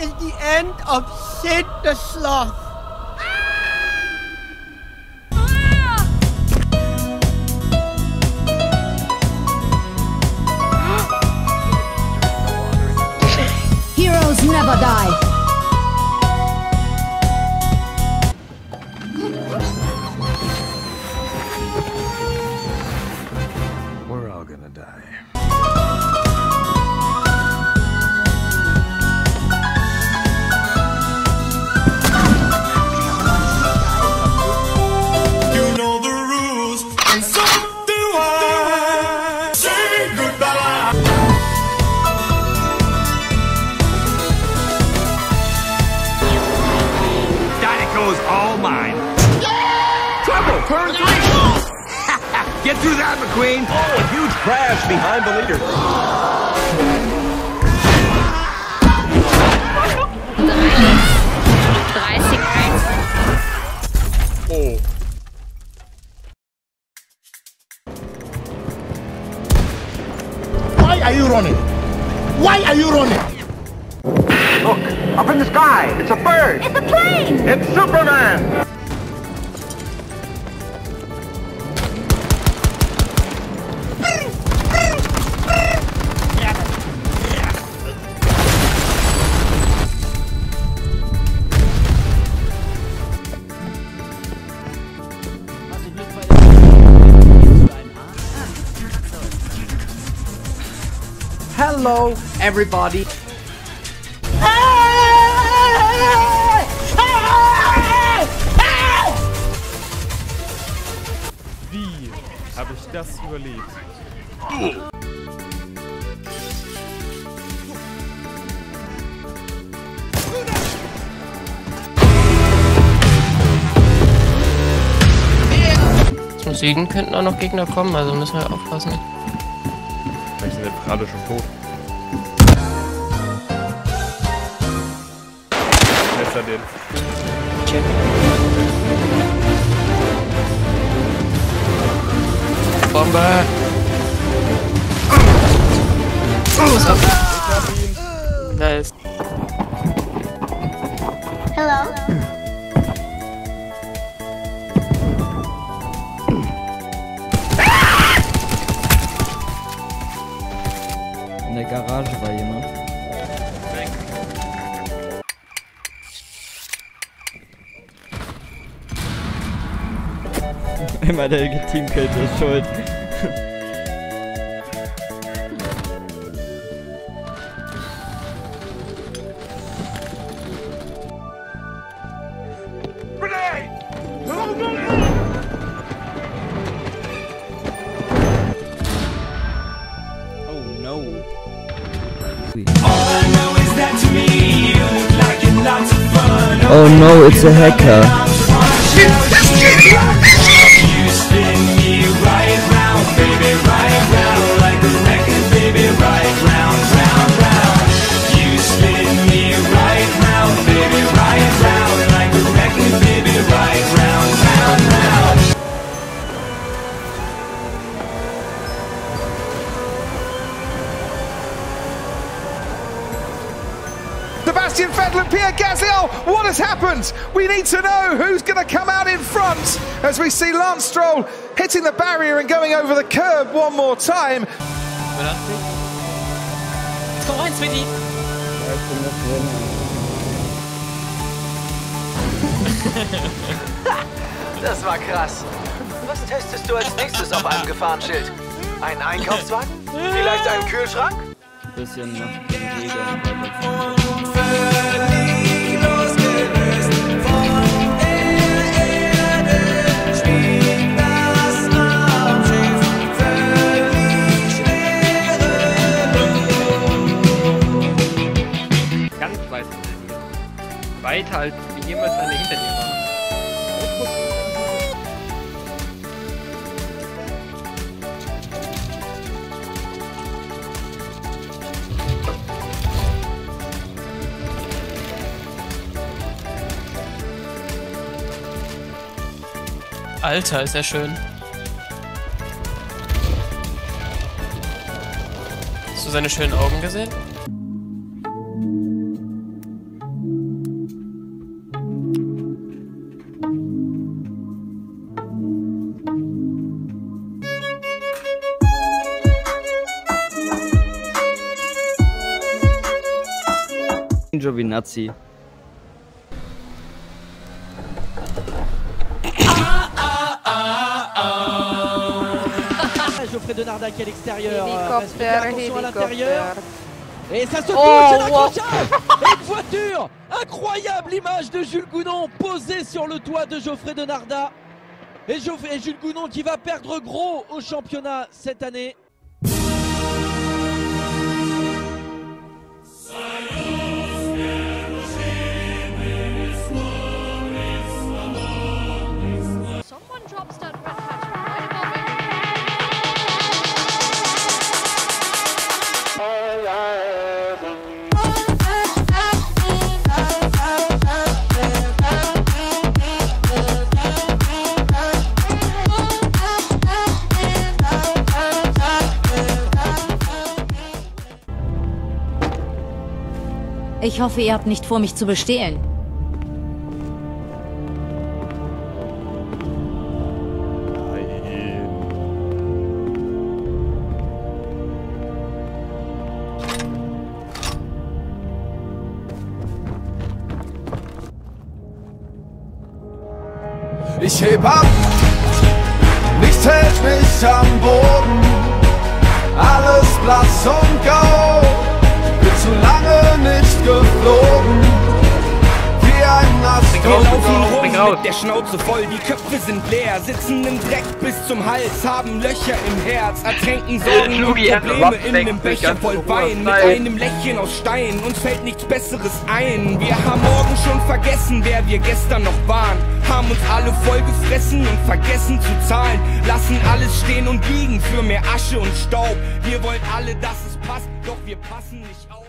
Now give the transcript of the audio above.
is the end of Sid the Sloth. Heroes never die. Turn three. Get through that, McQueen. Oh, a huge crash behind the leader. 30, 1. Oh. Why are you running? Why are you running? Look, up in the sky. It's a bird. It's a plane! It's Superman. Hello, everybody. Wie habe ich das überlebt? Zum Süden könnten auch noch Gegner kommen, also müssen wir aufpassen. Vielleicht sind wir gerade schon tot. Yes, I did. Check. What's up? Immer der Teamkill ist schuld. Oh no. Oh no, it's a hacker. Sebastian Vettel and Pierre Gasly. Oh, what has happened? We need to know who's going to come out in front as we see Lance Stroll hitting the barrier and going over the curb one more time. Das war krass. Was testest du als nächstes auf einem Gefahrenschild? Einkaufswagen? Vielleicht einen Kühlschrank? Bisschen nach. Ganz weit. Weiter als jemals eine hinter dir war. Alter, ist er schön. Hast du seine schönen Augen gesehen? Giovinazzi. Geoffrey Denarda qui est à l'extérieur. Attention à l'intérieur. Et ça se touche, Oh, c'est wow. l'accrochage Et une voiture Incroyable image de Jules Gounon posée sur le toit de Geoffrey Denarda. Et, Geoffrey- et Jules Gounon qui va perdre gros au championnat cette année. Ich hoffe, ihr habt nicht vor, mich zu bestehlen. Ich heb ab, nichts hält mich am Boden. Alles blass und grau, ein Wir laufen rum mit der Schnauze voll, die Köpfe sind leer, sitzen im Dreck bis zum Hals, haben Löcher im Herz, ertränken Sorgen und Probleme in einem Becher voll in Wein, mit einem Lächeln aus Stein, uns fällt nichts Besseres ein. Wir haben morgen schon vergessen, wer wir gestern noch waren, haben uns alle voll gefressen und vergessen zu zahlen, lassen alles stehen und liegen für mehr Asche und Staub. Wir wollen alle, dass es passt, doch wir passen nicht auf.